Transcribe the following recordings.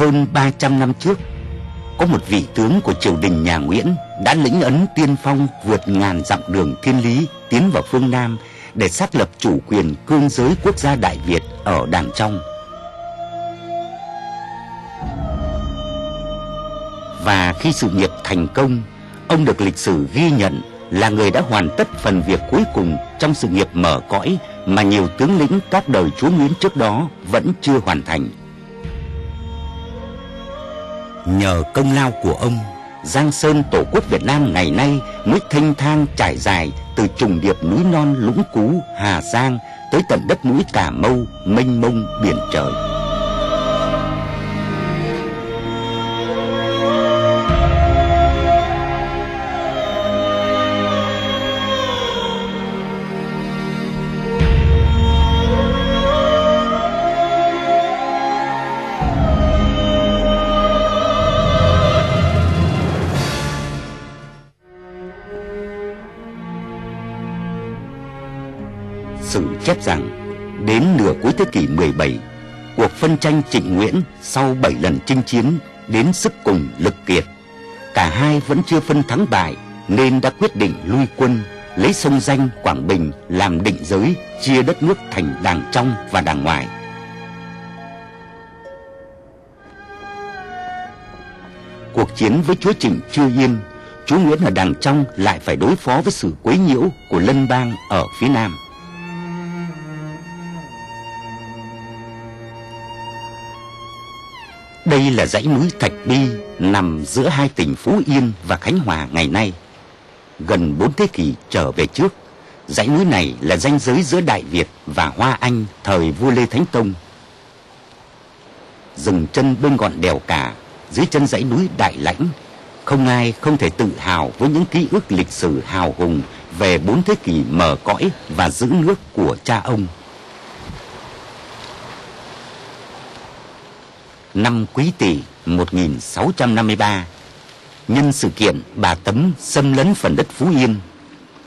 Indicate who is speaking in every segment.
Speaker 1: hơn 300 năm trước, có một vị tướng của triều đình nhà Nguyễn đã lĩnh ấn tiên phong vượt ngàn dặm đường thiên lý tiến vào phương Nam để xác lập chủ quyền cương giới quốc gia Đại Việt ở Đàng Trong. Và khi sự nghiệp thành công, ông được lịch sử ghi nhận là người đã hoàn tất phần việc cuối cùng trong sự nghiệp mở cõi mà nhiều tướng lĩnh các đời chúa Nguyễn trước đó vẫn chưa hoàn thành. Nhờ công lao của ông, Giang Sơn Tổ quốc Việt Nam ngày nay mới thanh thang trải dài từ trùng điệp núi non Lũng Cú, Hà Giang tới tận đất mũi Cà Mau, mênh mông biển trời. Chép rằng đến nửa cuối thế kỷ 17, cuộc phân tranh Trịnh Nguyễn sau 7 lần chinh chiến đến sức cùng lực kiệt. Cả hai vẫn chưa phân thắng bại nên đã quyết định lui quân lấy sông danh Quảng Bình làm định giới chia đất nước thành đàng trong và đàng ngoài. Cuộc chiến với chúa Trịnh chưa yên, chúa Nguyễn ở đàng trong lại phải đối phó với sự quấy nhiễu của lân bang ở phía nam. Đây là dãy núi Thạch Bi nằm giữa hai tỉnh Phú Yên và Khánh Hòa ngày nay. Gần bốn thế kỷ trở về trước, dãy núi này là ranh giới giữa Đại Việt và Hoa Anh thời vua Lê Thánh Tông. Dừng chân bên ngọn đèo cả, dưới chân dãy núi Đại Lãnh, không ai không thể tự hào với những ký ức lịch sử hào hùng về bốn thế kỷ mở cõi và giữ nước của cha ông. Năm Quý Tỵ 1653. Nhân sự kiện bà Tấm xâm lấn phần đất Phú Yên,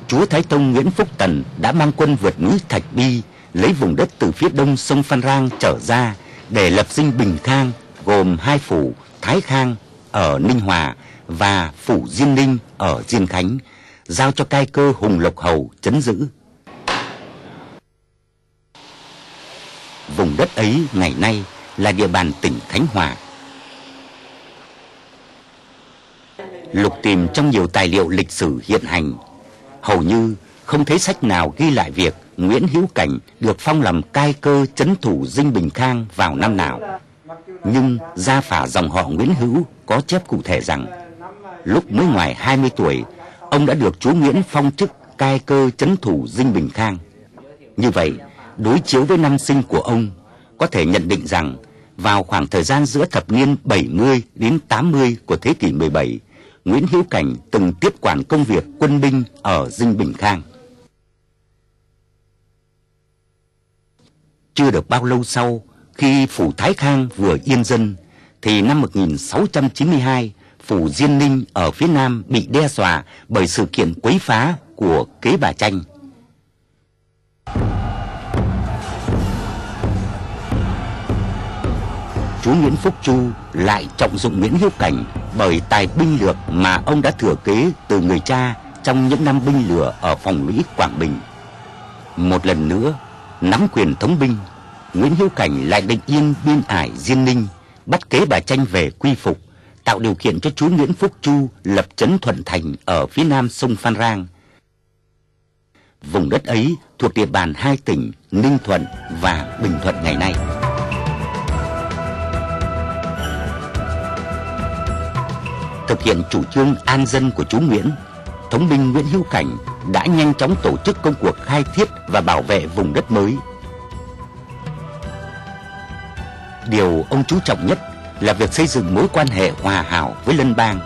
Speaker 1: chúa Thái Tông Nguyễn Phúc Tần đã mang quân vượt núi Thạch Bi, lấy vùng đất từ phía đông sông Phan Rang trở ra để lập dinh Bình Khang gồm hai phủ Thái Khang ở Ninh Hòa và phủ Diên Ninh ở Diên Khánh, giao cho cai cơ Hùng Lộc Hầu chấn giữ. Vùng đất ấy ngày nay là địa bàn tỉnh Khánh Hòa. Lục tìm trong nhiều tài liệu lịch sử hiện hành, hầu như không thấy sách nào ghi lại việc Nguyễn Hữu Cảnh được phong làm cai cơ chấn thủ Dinh Bình Khang vào năm nào. Nhưng gia phả dòng họ Nguyễn Hữu có chép cụ thể rằng lúc mới ngoài 20 tuổi, ông đã được chú Nguyễn phong chức cai cơ chấn thủ Dinh Bình Khang. Như vậy, đối chiếu với năm sinh của ông có thể nhận định rằng vào khoảng thời gian giữa thập niên 70 đến 80 của thế kỷ 17, Nguyễn Hữu Cảnh từng tiếp quản công việc quân binh ở Dinh Bình Khang. Chưa được bao lâu sau, khi phủ Thái Khang vừa yên dân, thì năm 1692, phủ Diên Ninh ở phía Nam bị đe dọa bởi sự kiện quấy phá của kế bà tranh. Chúa Nguyễn Phúc Chu lại trọng dụng Nguyễn Hiếu Cảnh bởi tài binh lược mà ông đã thừa kế từ người cha trong những năm binh lửa ở phòng lũy Quảng Bình. Một lần nữa, nắm quyền thống binh, Nguyễn Hiếu Cảnh lại định yên biên ải Diên Ninh, bắt kế bà tranh về quy phục, tạo điều kiện cho chúa Nguyễn Phúc Chu lập trấn Thuận Thành ở phía nam sông Phan Rang. Vùng đất ấy thuộc địa bàn hai tỉnh Ninh Thuận và Bình Thuận ngày nay. Thực hiện chủ trương an dân của chú Nguyễn, thống binh Nguyễn Hữu Cảnh đã nhanh chóng tổ chức công cuộc khai thiết và bảo vệ vùng đất mới. Điều ông chú trọng nhất là việc xây dựng mối quan hệ hòa hảo với lân bang.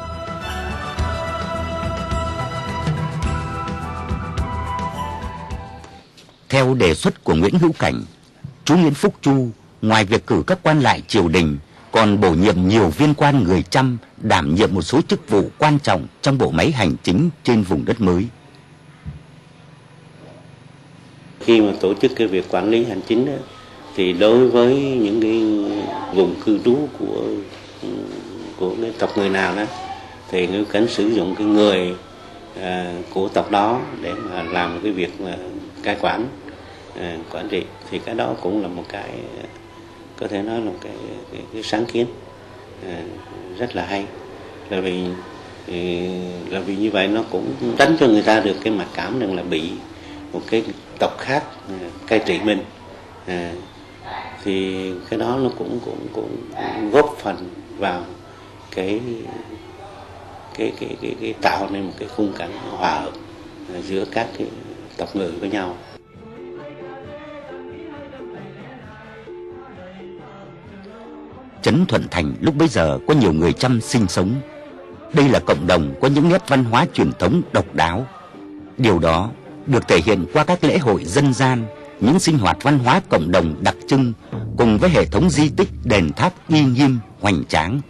Speaker 1: Theo đề xuất của Nguyễn Hữu Cảnh, chú Nguyễn Phúc Chu ngoài việc cử các quan lại triều đình còn bổ nhiệm nhiều viên quan người chăm đảm nhiệm một số chức vụ quan trọng trong bộ máy hành chính trên vùng đất mới.
Speaker 2: Khi mà tổ chức cái việc quản lý hành chính đó, thì đối với những cái vùng cư trú của của cái tộc người nào đó thì ngữ cảnh sử dụng cái người à, của tộc đó để mà làm cái việc mà cai quản à, quản trị thì cái đó cũng là một cái có thể nói là một cái, cái, cái sáng kiến à, rất là hay. Là vì là vì như vậy nó cũng đánh cho người ta được cái mặc cảm rằng là bị một cái tộc khác à, cai trị mình. À, thì cái đó nó cũng cũng cũng góp phần vào cái cái cái cái, cái tạo nên một cái khung cảnh hòa hợp à, giữa các cái tộc người với nhau.
Speaker 1: Trấn Thuận Thành lúc bấy giờ có nhiều người chăm sinh sống. Đây là cộng đồng có những nét văn hóa truyền thống độc đáo. Điều đó được thể hiện qua các lễ hội dân gian, những sinh hoạt văn hóa cộng đồng đặc trưng cùng với hệ thống di tích đền tháp uy nghiêm, hoành tráng.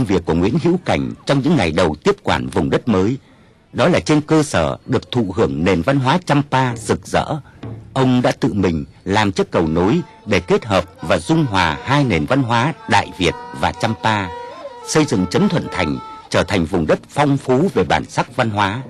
Speaker 1: Công việc của Nguyễn Hữu Cảnh trong những ngày đầu tiếp quản vùng đất mới đó là trên cơ sở được thụ hưởng nền văn hóa Champa rực rỡ. Ông đã tự mình làm chiếc cầu nối để kết hợp và dung hòa hai nền văn hóa Đại Việt và Champa, xây dựng Trấn Thuận Thành trở thành vùng đất phong phú về bản sắc văn hóa.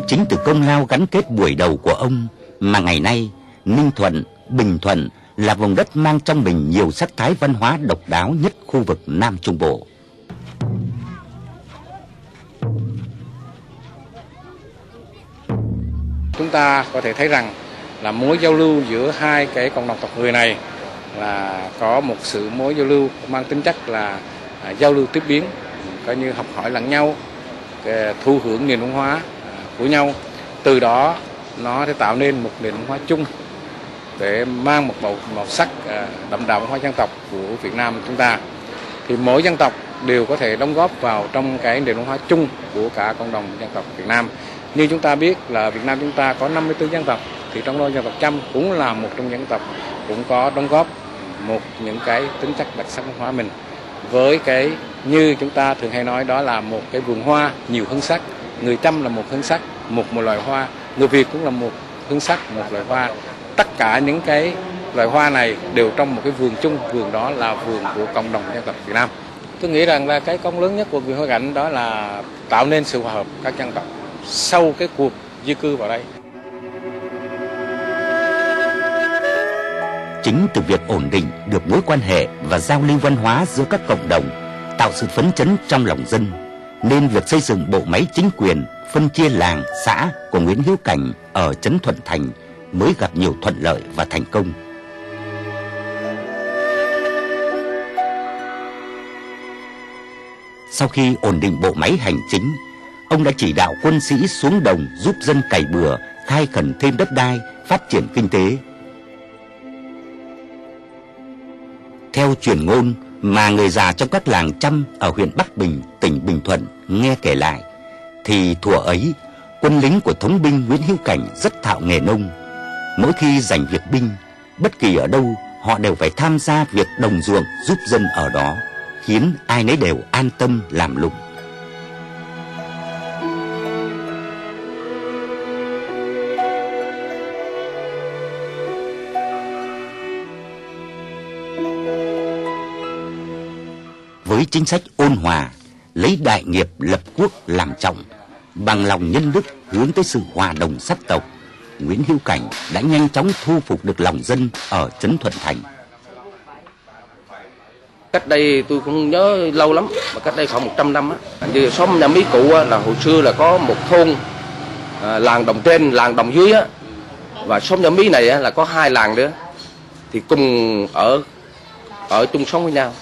Speaker 1: Cũng chính từ công lao gắn kết buổi đầu của ông mà ngày nay Ninh Thuận, Bình Thuận là vùng đất mang trong mình nhiều sắc thái văn hóa độc đáo nhất khu vực Nam Trung Bộ.
Speaker 3: Chúng ta có thể thấy rằng là mối giao lưu giữa hai cái cộng đồng tộc người này là có một sự mối giao lưu mang tính chất là à, giao lưu tiếp biến, coi như học hỏi lẫn nhau, thu hưởng nền văn hóa của nhau. Từ đó nó sẽ tạo nên một nền văn hóa chung để mang một màu, màu sắc à, đậm đà văn hóa dân tộc của Việt Nam chúng ta. Thì mỗi dân tộc đều có thể đóng góp vào trong cái nền văn hóa chung của cả cộng đồng dân tộc Việt Nam. Như chúng ta biết là Việt Nam chúng ta có 54 dân tộc thì trong đó dân tộc Chăm cũng là một trong những dân tộc cũng có đóng góp một những cái tính chất đặc sắc văn hóa mình. Với cái như chúng ta thường hay nói đó là một cái vườn hoa nhiều hương sắc người trăm là một hương sắc, một một loài hoa. Người Việt cũng là một hương sắc, một loài hoa. Tất cả những cái loài hoa này đều trong một cái vườn chung. Vườn đó là vườn của cộng đồng dân tộc Việt Nam. Tôi nghĩ rằng là cái công lớn nhất của người hoa cảnh đó là tạo nên sự hòa hợp các dân tộc sau cái cuộc di cư vào đây.
Speaker 1: Chính từ việc ổn định được mối quan hệ và giao lưu văn hóa giữa các cộng đồng, tạo sự phấn chấn trong lòng dân nên việc xây dựng bộ máy chính quyền phân chia làng, xã của Nguyễn Hữu Cảnh ở Trấn Thuận Thành mới gặp nhiều thuận lợi và thành công. Sau khi ổn định bộ máy hành chính, ông đã chỉ đạo quân sĩ xuống đồng giúp dân cày bừa, khai khẩn thêm đất đai, phát triển kinh tế. Theo truyền ngôn mà người già trong các làng trăm ở huyện Bắc Bình, tỉnh Bình Thuận nghe kể lại, thì thuở ấy quân lính của thống binh Nguyễn Hữu Cảnh rất thạo nghề nông. Mỗi khi giành việc binh, bất kỳ ở đâu họ đều phải tham gia việc đồng ruộng giúp dân ở đó, khiến ai nấy đều an tâm làm lụng. Với chính sách ôn hòa, lấy đại nghiệp lập quốc làm trọng, bằng lòng nhân đức hướng tới sự hòa đồng sắc tộc, Nguyễn Hữu Cảnh đã nhanh chóng thu phục được lòng dân ở Trấn Thuận Thành.
Speaker 4: Cách đây tôi không nhớ lâu lắm, mà cách đây khoảng 100 năm á, như xóm nhà Mỹ cụ á, là hồi xưa là có một thôn à, làng đồng trên, làng đồng dưới á, và xóm nhà Mỹ này á, là có hai làng nữa, thì cùng ở ở chung sống với nhau,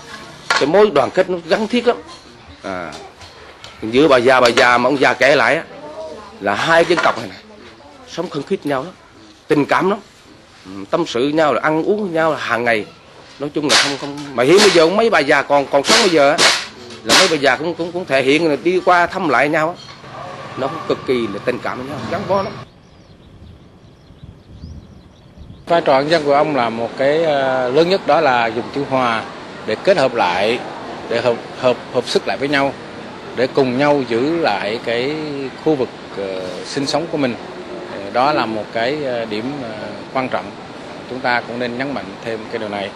Speaker 4: cái mối đoàn kết nó gắn thiết lắm. À, giữa bà già bà già mà ông già kể lại á, là hai dân tộc này, này sống khăng khít nhau lắm tình cảm lắm. Ừ, tâm sự nhau là ăn uống với nhau là hàng ngày. Nói chung là không không mà hiện bây giờ mấy bà già còn còn sống bây giờ á là mấy bà già cũng cũng cũng thể hiện là đi qua thăm lại nhau á. Nó cực kỳ là tình cảm với nhau gắn bó lắm.
Speaker 3: Vai trò dân của ông là một cái ờ, lớn nhất đó là dùng chữ hòa để kết hợp lại, để hợp hợp hợp sức lại với nhau, để cùng nhau giữ lại cái khu vực uh, sinh sống của mình. Ờ, đó là một cái ờ, điểm quan trọng. Chúng ta cũng nên nhấn mạnh thêm cái điều này.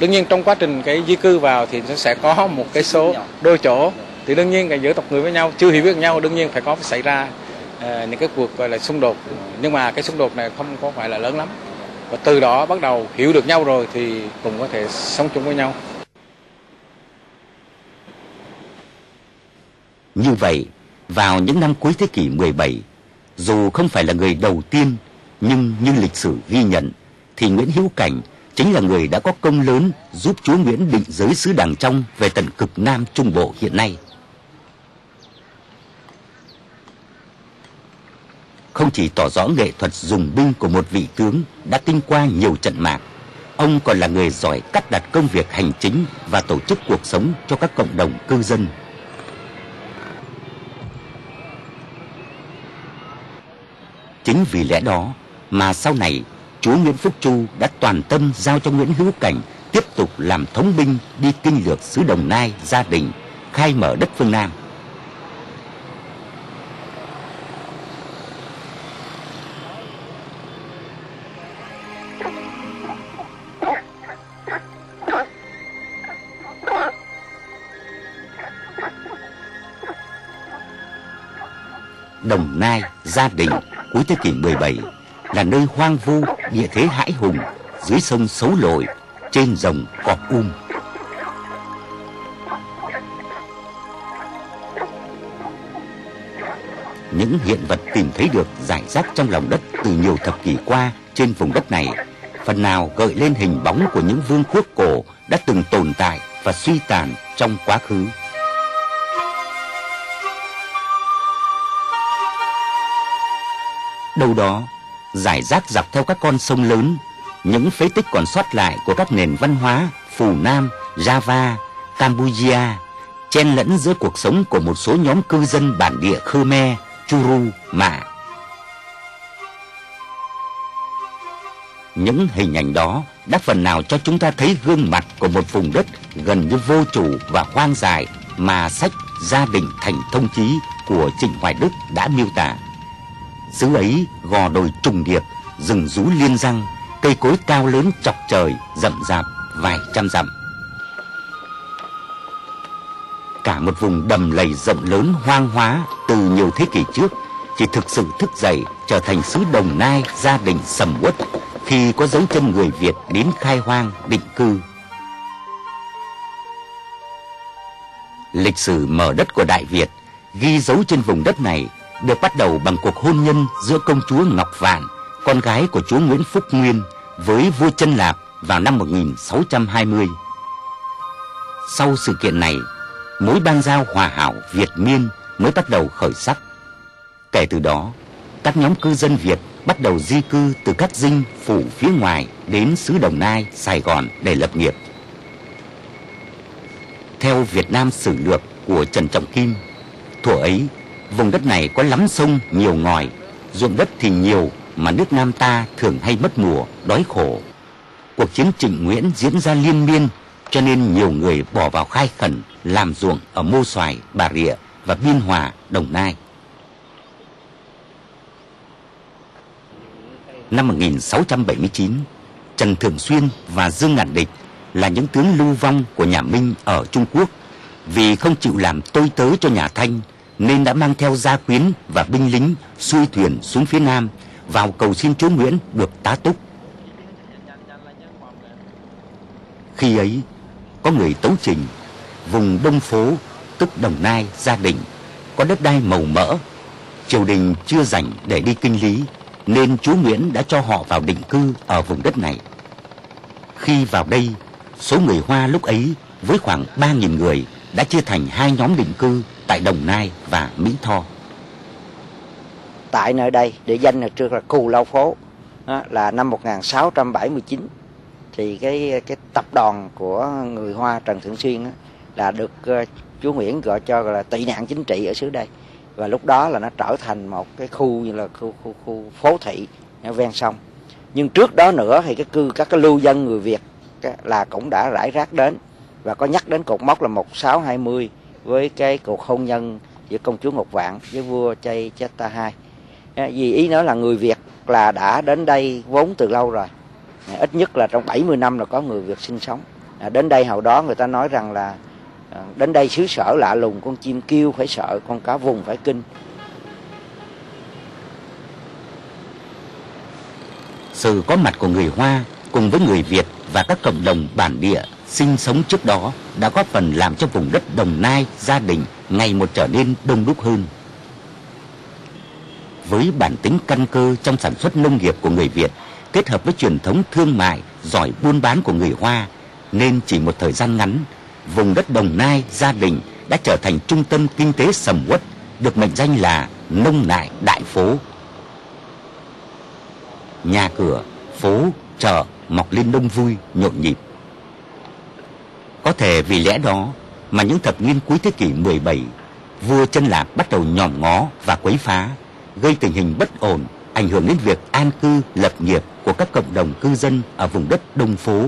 Speaker 3: Đương nhiên trong quá trình cái di cư vào thì nó sẽ có một cái số đôi chỗ thì đương nhiên cái giữa tộc người với nhau chưa hiểu biết nhau đương nhiên phải có xảy ra những cái cuộc gọi là xung đột nhưng mà cái xung đột này không có phải là lớn lắm và từ đó bắt đầu hiểu được nhau rồi thì cùng có thể sống chung với nhau.
Speaker 1: Như vậy, vào những năm cuối thế kỷ 17, dù không phải là người đầu tiên, nhưng như lịch sử ghi nhận, thì Nguyễn Hữu Cảnh chính là người đã có công lớn giúp chúa Nguyễn định giới xứ Đàng Trong về tận cực Nam Trung Bộ hiện nay. không chỉ tỏ rõ nghệ thuật dùng binh của một vị tướng đã kinh qua nhiều trận mạc, ông còn là người giỏi cắt đặt công việc hành chính và tổ chức cuộc sống cho các cộng đồng cư dân. Chính vì lẽ đó mà sau này chúa Nguyễn Phúc Chu đã toàn tâm giao cho Nguyễn Hữu Cảnh tiếp tục làm thống binh đi kinh lược xứ Đồng Nai, gia đình, khai mở đất phương Nam. Đồng Nai, Gia Đình cuối thế kỷ 17 là nơi hoang vu, địa thế hãi hùng, dưới sông xấu lội, trên rồng cọp um. Những hiện vật tìm thấy được giải rác trong lòng đất từ nhiều thập kỷ qua trên vùng đất này, phần nào gợi lên hình bóng của những vương quốc cổ đã từng tồn tại và suy tàn trong quá khứ. Đâu đó, giải rác dọc theo các con sông lớn, những phế tích còn sót lại của các nền văn hóa Phù Nam, Java, Campuchia, chen lẫn giữa cuộc sống của một số nhóm cư dân bản địa Khmer, Churu, Mạ. Những hình ảnh đó đã phần nào cho chúng ta thấy gương mặt của một vùng đất gần như vô chủ và hoang dại mà sách Gia đình thành thông chí của Trịnh Hoài Đức đã miêu tả. Xứ ấy gò đồi trùng điệp, rừng rú liên răng, cây cối cao lớn chọc trời, rậm rạp vài trăm dặm. Cả một vùng đầm lầy rộng lớn hoang hóa từ nhiều thế kỷ trước chỉ thực sự thức dậy trở thành xứ Đồng Nai gia đình sầm uất khi có dấu chân người Việt đến khai hoang định cư. Lịch sử mở đất của Đại Việt ghi dấu trên vùng đất này được bắt đầu bằng cuộc hôn nhân giữa công chúa Ngọc Vạn, con gái của chúa Nguyễn Phúc Nguyên, với vua Chân Lạp vào năm 1620. Sau sự kiện này, mối ban giao hòa hảo Việt Miên mới bắt đầu khởi sắc. Kể từ đó, các nhóm cư dân Việt bắt đầu di cư từ các dinh phủ phía ngoài đến xứ Đồng Nai, Sài Gòn để lập nghiệp. Theo Việt Nam Sử Lược của Trần Trọng Kim, thuở ấy Vùng đất này có lắm sông, nhiều ngòi, ruộng đất thì nhiều mà nước Nam ta thường hay mất mùa, đói khổ. Cuộc chiến Trịnh Nguyễn diễn ra liên miên cho nên nhiều người bỏ vào khai khẩn làm ruộng ở Mô Xoài, Bà Rịa và Biên Hòa, Đồng Nai. Năm 1679, Trần Thường Xuyên và Dương Ngạn Địch là những tướng lưu vong của nhà Minh ở Trung Quốc vì không chịu làm tôi tớ cho nhà Thanh nên đã mang theo gia quyến và binh lính xuôi thuyền xuống phía nam vào cầu xin chúa Nguyễn được tá túc. Khi ấy, có người tấu trình, vùng Đông Phố, tức Đồng Nai, Gia Đình, có đất đai màu mỡ. Triều đình chưa rảnh để đi kinh lý, nên chúa Nguyễn đã cho họ vào định cư ở vùng đất này. Khi vào đây, số người Hoa lúc ấy với khoảng ba nghìn người đã chia thành hai nhóm định cư tại Đồng Nai và Mỹ Tho.
Speaker 5: Tại nơi đây, địa danh là trước là Cù Lao Phố, đó, là năm 1679 thì cái cái tập đoàn của người Hoa Trần Thượng Xuyên đó, là được ờ, uh, chúa Nguyễn gọi cho gọi là tị nạn chính trị ở xứ đây. Và lúc đó là nó trở thành một cái khu như là khu khu, khu phố thị ven sông. Nhưng trước đó nữa thì cái cư các cái lưu dân người Việt là cũng đã rải rác đến. Và có nhắc đến cột mốc là 1620 với cái cuộc hôn nhân giữa công chúa Ngọc Vạn với vua Chay Cheta II. À, vì ý nói là người Việt là đã đến đây vốn từ lâu rồi. À, ít nhất là trong 70 năm là có người Việt sinh sống. À, đến đây hồi đó người ta nói rằng là đến đây xứ sở lạ lùng, con chim kêu phải sợ, con cá vùng phải kinh
Speaker 1: sự có mặt của người Hoa cùng với người Việt và các cộng đồng bản địa sinh sống trước đó đã góp phần làm cho vùng đất Đồng Nai, gia đình ngày một trở nên đông đúc hơn. Với bản tính căn cơ trong sản xuất nông nghiệp của người Việt kết hợp với truyền thống thương mại giỏi buôn bán của người Hoa nên chỉ một thời gian ngắn, vùng đất Đồng Nai, gia đình đã trở thành trung tâm kinh tế sầm uất, được mệnh danh là nông nại đại phố nhà cửa, phố, chợ mọc lên đông vui, nhộn nhịp. Có thể vì lẽ đó mà những thập niên cuối thế kỷ 17, vua chân Lạp bắt đầu nhòm ngó và quấy phá, gây tình hình bất ổn, ảnh hưởng đến việc an cư, lập nghiệp của các cộng đồng cư dân ở vùng đất Đông Phố.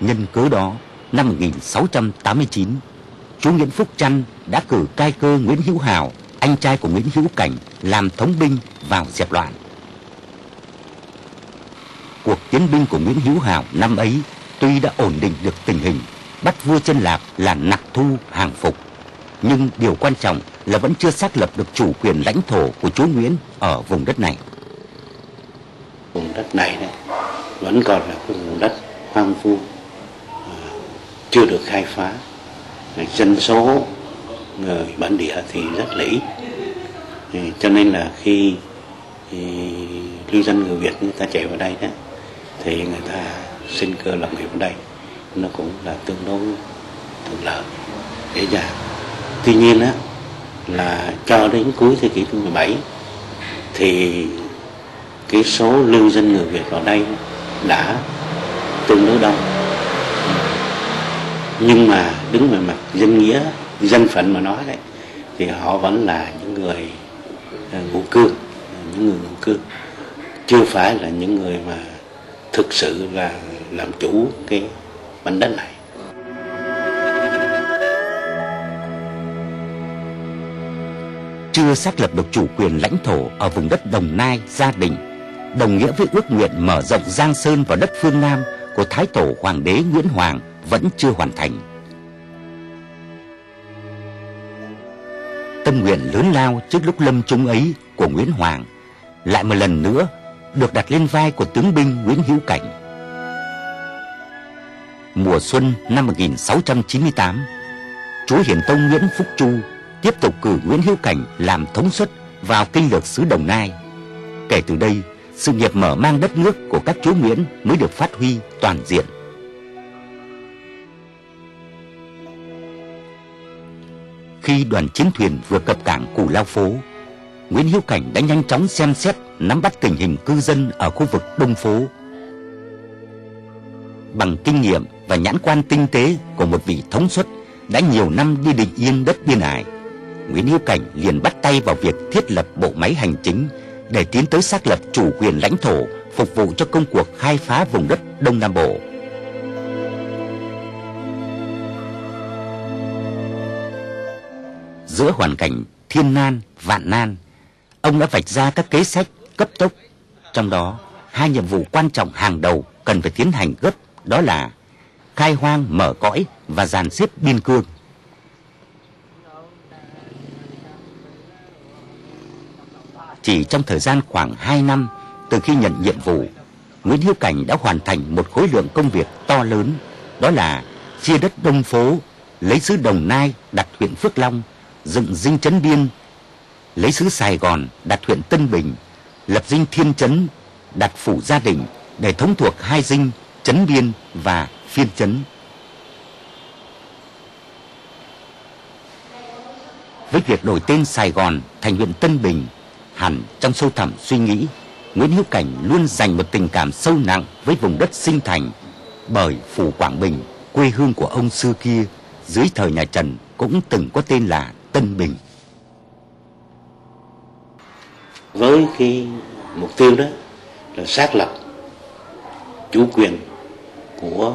Speaker 1: Nhân cớ đó, năm 1689, chúa Nguyễn Phúc Trăn đã cử cai cơ Nguyễn Hữu Hào anh trai của Nguyễn Hữu Cảnh làm thống binh vào dẹp loạn. Cuộc tiến binh của Nguyễn Hữu Hào năm ấy tuy đã ổn định được tình hình, bắt vua chân lạc là nặc thu hàng phục, nhưng điều quan trọng là vẫn chưa xác lập được chủ quyền lãnh thổ của chúa Nguyễn ở vùng đất này.
Speaker 2: Vùng đất này này vẫn còn là cái vùng đất hoang vu, à, chưa được khai phá, dân số người bản địa thì rất là ít. Cho nên là khi lưu dân người Việt người ta chạy vào đây đó thì người ta sinh cơ lập nghiệp ở đây, nó cũng là tương đối thuận lợi, dễ dàng. Tuy nhiên á, là cho đến cuối thế kỷ thứ 17 thì cái số lưu dân người Việt vào đây đã tương đối đông. Nhưng mà đứng về mặt dân nghĩa dân phận mà nói đấy, thì họ vẫn là những người ờ, ngụ cư, những người ngụ cư. Chưa phải là những người mà thực sự là làm chủ cái mảnh đất này
Speaker 1: chưa xác lập được chủ quyền lãnh thổ ở vùng đất Đồng Nai, Gia Đình, đồng nghĩa với ước nguyện mở rộng Giang Sơn vào đất phương Nam của Thái Tổ Hoàng đế Nguyễn Hoàng vẫn chưa hoàn thành. tâm nguyện lớn lao trước lúc lâm chung ấy của Nguyễn Hoàng lại một lần nữa được đặt lên vai của tướng binh Nguyễn Hữu Cảnh. Mùa xuân năm 1698, chúa Hiền Tông Nguyễn Phúc Chu tiếp tục cử Nguyễn Hữu Cảnh làm thống suất vào kinh lược xứ Đồng Nai. Kể từ đây, sự nghiệp mở mang đất nước của các chúa Nguyễn mới được phát huy toàn diện. Khi đoàn chiến thuyền vừa cập cảng Cù Lao Phố, Nguyễn Hiếu Cảnh đã nhanh chóng xem xét nắm bắt tình hình cư dân ở khu vực Đông Phố. Bằng kinh nghiệm và nhãn quan tinh tế của một vị thống suất đã nhiều năm đi định yên đất biên ải, Nguyễn Hiếu Cảnh liền bắt tay vào việc thiết lập bộ máy hành chính để tiến tới xác lập chủ quyền lãnh thổ phục vụ cho công cuộc khai phá vùng đất Đông Nam Bộ. giữa hoàn cảnh thiên nan, vạn nan, ông đã vạch ra các kế sách cấp tốc. Trong đó, hai nhiệm vụ quan trọng hàng đầu cần phải tiến hành gấp đó là khai hoang mở cõi và dàn xếp biên cương. Chỉ trong thời gian khoảng 2 năm từ khi nhận nhiệm vụ, Nguyễn Hiếu Cảnh đã hoàn thành một khối lượng công việc to lớn, đó là chia đất Đông Phố, lấy xứ Đồng Nai đặt huyện Phước Long dựng dinh trấn biên lấy xứ Sài Gòn đặt huyện Tân Bình, lập dinh Thiên Trấn đặt phủ gia đình để thống thuộc hai dinh trấn biên và phiên trấn với việc đổi tên Sài Gòn thành huyện Tân Bình, hẳn trong sâu thẳm suy nghĩ, Nguyễn Hữu Cảnh luôn dành một tình cảm sâu nặng với vùng đất sinh thành bởi phủ Quảng Bình, quê hương của ông xưa kia, dưới thời nhà Trần cũng từng có tên là Tân Bình.
Speaker 2: Với cái mục tiêu đó là xác lập chủ quyền của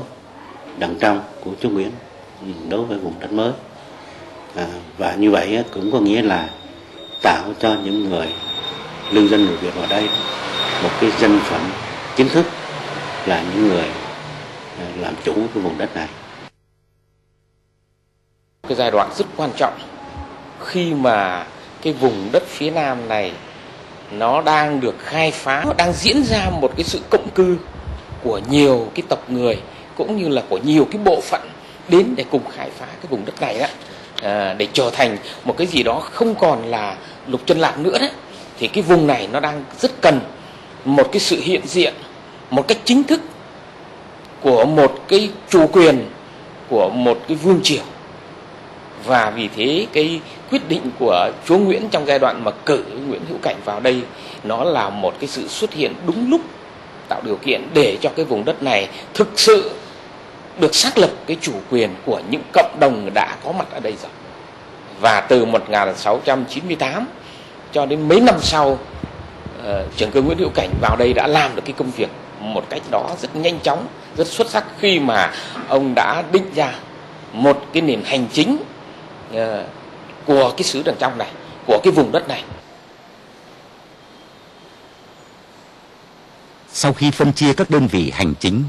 Speaker 2: đảng trong của chúa nguyễn đối với vùng đất mới. À, và như vậy cũng có nghĩa là tạo cho những người lưu dân người việt ở đây một cái dân phận chính thức là những người à, làm chủ cái vùng đất này.
Speaker 6: Cái giai đoạn rất quan trọng khi mà cái vùng đất phía nam này nó đang được khai phá nó đang diễn ra một cái sự cộng cư của nhiều cái tộc người cũng như là của nhiều cái bộ phận đến để cùng khai phá cái vùng đất này đó. À, để trở thành một cái gì đó không còn là lục chân lạc nữa đấy thì cái vùng này nó đang rất cần một cái sự hiện diện một cách chính thức của một cái chủ quyền của một cái vương triều và vì thế cái quyết định của chúa Nguyễn trong giai đoạn mà cử Nguyễn Hữu Cảnh vào đây nó là một cái sự xuất hiện đúng lúc tạo điều kiện để cho cái vùng đất này thực sự được xác lập cái chủ quyền của những cộng đồng đã có mặt ở đây rồi. Và từ 1698 cho đến mấy năm sau ờ, trưởng cơ Nguyễn Hữu Cảnh vào đây đã làm được cái công việc một cách đó rất nhanh chóng, rất xuất sắc khi mà ông đã định ra một cái nền hành chính Ờ, của cái xứ đằng trong này, của cái vùng đất này.
Speaker 1: Sau khi phân chia các đơn vị hành chính,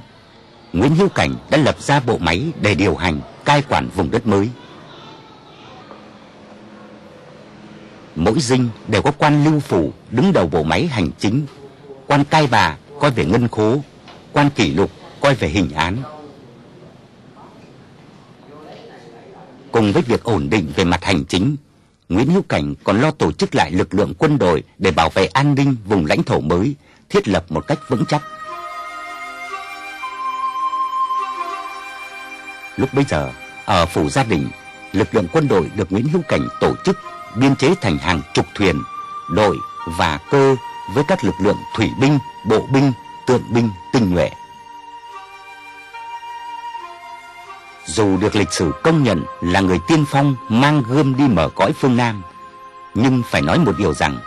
Speaker 1: Nguyễn Hữu Cảnh đã lập ra bộ máy để điều hành, cai quản vùng đất mới. Mỗi dinh đều có quan lưu phủ đứng đầu bộ máy hành chính, quan cai bà coi về ngân khố, quan kỷ lục coi về hình án. Cùng với việc ổn định về mặt hành chính, Nguyễn Hữu Cảnh còn lo tổ chức lại lực lượng quân đội để bảo vệ an ninh vùng lãnh thổ mới, thiết lập một cách vững chắc. Lúc bấy giờ, ở phủ gia đình, lực lượng quân đội được Nguyễn Hữu Cảnh tổ chức biên chế thành hàng chục thuyền, đội và cơ với các lực lượng thủy binh, bộ binh, tượng binh tinh nhuệ. Dù được lịch sử công nhận là người tiên phong mang gươm đi mở cõi phương Nam, nhưng phải nói một điều rằng,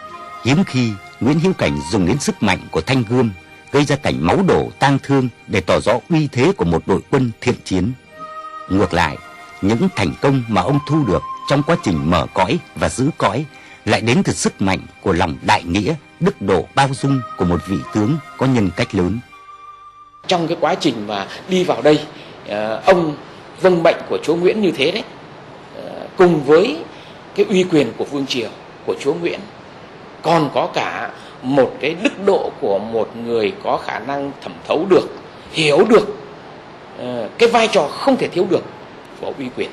Speaker 1: hiếm khi Nguyễn Hữu Cảnh dùng đến sức mạnh của thanh gươm gây ra cảnh máu đổ tang thương để tỏ rõ uy thế của một đội quân thiện chiến. Ngược lại, những thành công mà ông thu được trong quá trình mở cõi và giữ cõi lại đến từ sức mạnh của lòng đại nghĩa, đức độ bao dung của một vị tướng có nhân cách lớn.
Speaker 6: Trong cái quá trình mà đi vào đây, ờ, ông vâng mệnh của chúa Nguyễn như thế đấy, ờ, cùng với cái uy quyền của vương triều của chúa Nguyễn, còn có cả một cái đức độ của một người có khả năng thẩm thấu được, hiểu được ờ, cái vai trò không thể thiếu được của uy quyền.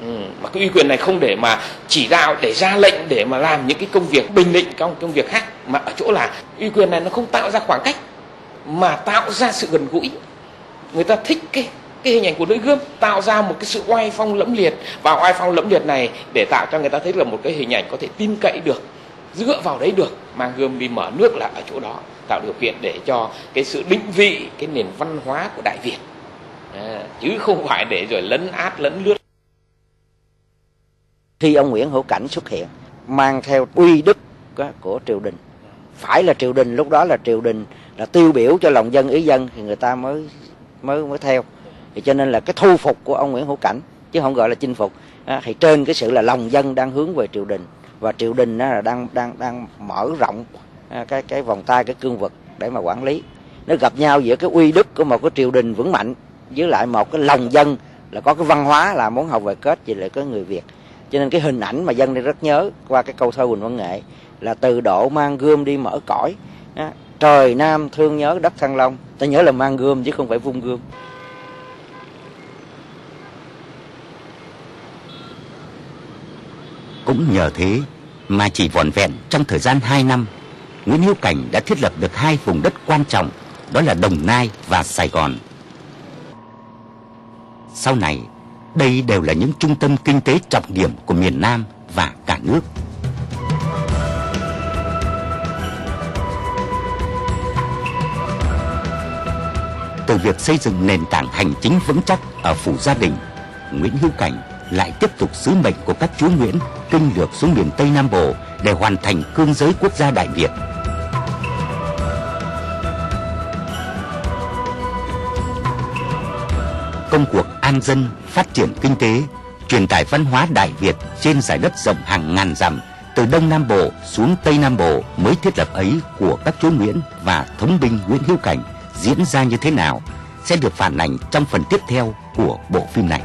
Speaker 6: Ừ, mà cái uy quyền này không để mà chỉ đạo để ra lệnh để mà làm những cái công việc bình định trong công việc khác mà ở chỗ là uy quyền này nó không tạo ra khoảng cách mà tạo ra sự gần gũi người ta thích cái cái hình ảnh của lưỡi gươm tạo ra một cái sự oai phong lẫm liệt. Và oai phong lẫm liệt này để tạo cho người ta thấy là một cái hình ảnh có thể tin cậy được dựa vào đấy được mang gươm đi mở nước là ở chỗ đó tạo điều kiện để cho cái sự định vị cái nền văn hóa của đại việt. À, chứ không phải để rồi lấn át lấn lướt.
Speaker 5: Khi ông Nguyễn Hữu Cảnh xuất hiện mang theo uy đức của triều đình. Phải là triều đình lúc đó là triều đình là tiêu biểu cho lòng dân ý dân thì người ta mới mới mới theo thì cho nên là cái thu phục của ông Nguyễn Hữu Cảnh chứ không gọi là chinh phục à, thì trên cái sự là lòng dân đang hướng về triều đình. Và triều đình đó là đang đang đang mở rộng cái cái vòng tay cái cương vực để mà quản lý. Nó gặp nhau giữa cái uy đức của một cái triều đình vững mạnh với lại một cái lòng dân là có cái văn hóa là muốn học về kết gì lại có người Việt. Cho nên cái hình ảnh mà dân đây rất nhớ qua cái câu thơ Quỳnh Văn Nghệ là từ độ mang gươm đi mở cõi trời Nam thương nhớ đất Thăng Long. Ta nhớ là mang gươm chứ không phải vung gươm.
Speaker 1: Cũng nhờ thế mà chỉ vỏn vẹn trong thời gian 2 năm, Nguyễn Hữu Cảnh đã thiết lập được hai vùng đất quan trọng, đó là Đồng Nai và Sài Gòn. Sau này, đây đều là những trung tâm kinh tế trọng điểm của miền Nam và cả nước. Từ việc xây dựng nền tảng hành chính vững chắc ở phủ gia đình, Nguyễn Hữu Cảnh lại tiếp tục sứ mệnh của các chúa Nguyễn kinh lược xuống miền Tây Nam Bộ để hoàn thành cương giới quốc gia Đại Việt. Công cuộc an dân, phát triển kinh tế, truyền tải văn hóa Đại Việt trên giải đất rộng hàng ngàn dặm từ Đông Nam Bộ xuống Tây Nam Bộ mới thiết lập ấy của các chúa Nguyễn và thống binh Nguyễn Hữu Cảnh diễn ra như thế nào sẽ được phản ảnh trong phần tiếp theo của bộ phim này.